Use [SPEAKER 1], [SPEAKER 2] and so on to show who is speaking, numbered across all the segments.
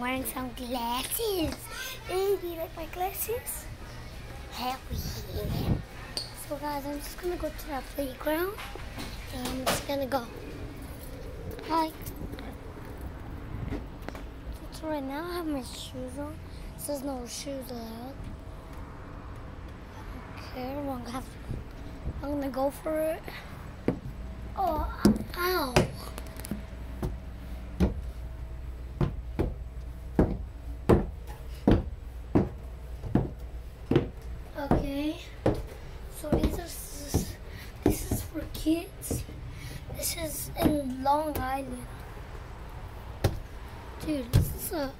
[SPEAKER 1] Wearing some glasses. Do you like my glasses? Hell yeah. So guys, I'm just gonna go to the playground and I'm just gonna go. Hi. So right now I have my shoes on. It says no shoes allowed. Okay, I'm gonna have I'm gonna go for it. Oh, ow. Okay. So these are this is for kids. This is in Long Island. Dude, this is a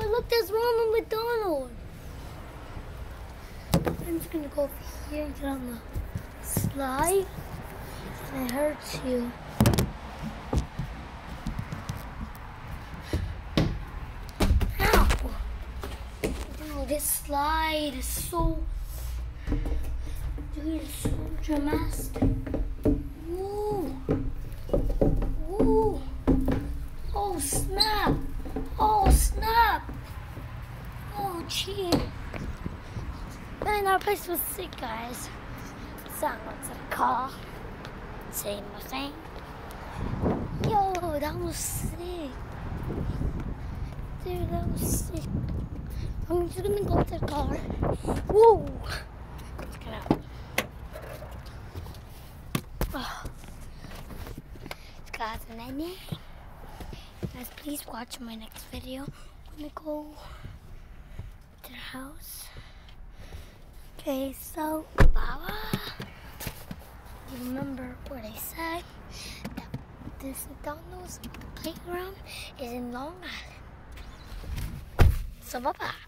[SPEAKER 1] Oh look, there's Ronald McDonald. I'm just gonna go over here and get on the slide. And it hurts you. Ow! Dude, this slide is so. Dude, it's so dramatic. Woo! Oh snap! Oh snap! Oh gee! Man, our place was sick, guys. Someone's in a car. Same thing. Yo, that was sick. Dude, that was sick. I'm just gonna go to the car. Whoa! Let's get out. Oh. Guys, and then, guys, please watch my next video. I'm gonna go to the house. Okay, so, Baba, you remember what I said? That this McDonald's playground is in Long Island. So, bye-bye.